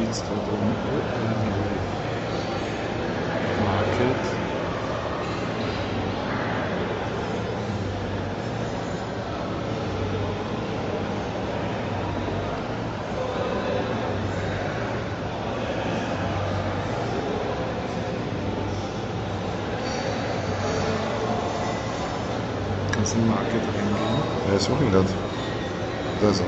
jetzt dort oben? Market. Kannst du in den Market reingehen? Ja, ich suche ihn. Da ist er.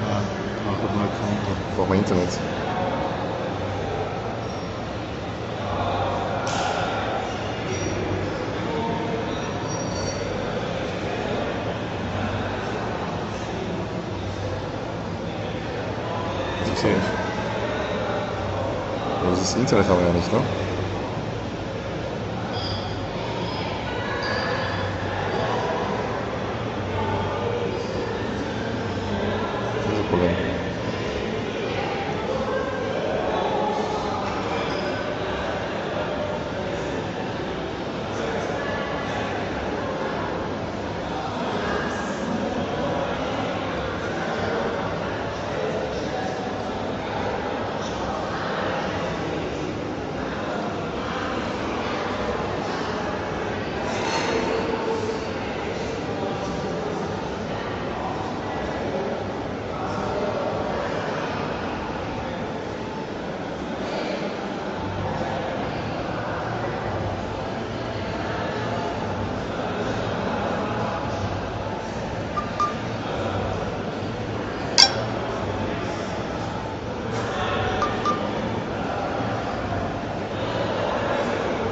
Ja, braucht ein Konto. Brauchen wir Internet. Okay. Aber das Internet haben wir ja nicht, ne? Problem.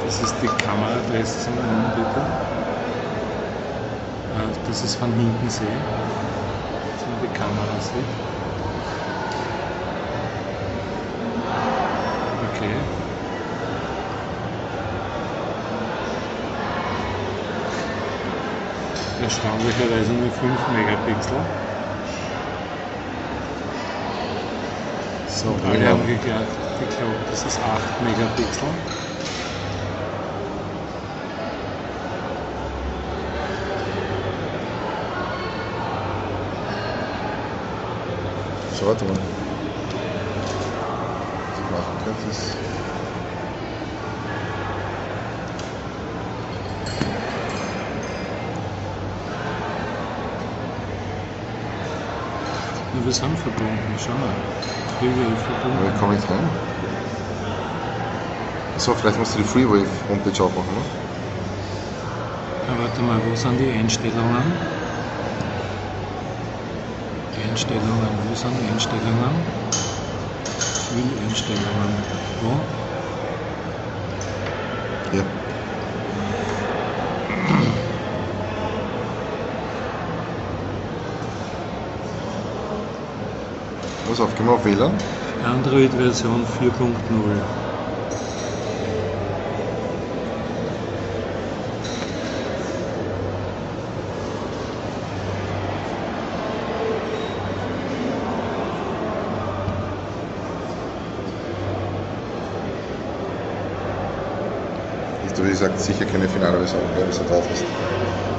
Das ist die Kammeradresse zum Anbieter. Äh, Das ist von hinten sehen, dass man die Kamera sieht. Okay. Erstaunlicherweise nur 5 Megapixel. So, Alle haben geglaubt, geglaubt, das ist 8 Megapixel. So, warte mal. Ich könnte, ist. Ja, wir sind verbunden, schau mal. Ich Aber verbunden. ich komme nicht rein. So, vielleicht musst du die Freewave Homepage aufmachen, ne? Ja, warte mal, wo sind die Einstellungen? Einstellungen, wo sind Einstellungen? Ich will Einstellungen. Wo? Hier. Pass auf, geh mal auf WLAN. Android-Version 4.0. wie gesagt, sicher keine finale Version, wenn du so drauf hast. Okay, auf der 2 ist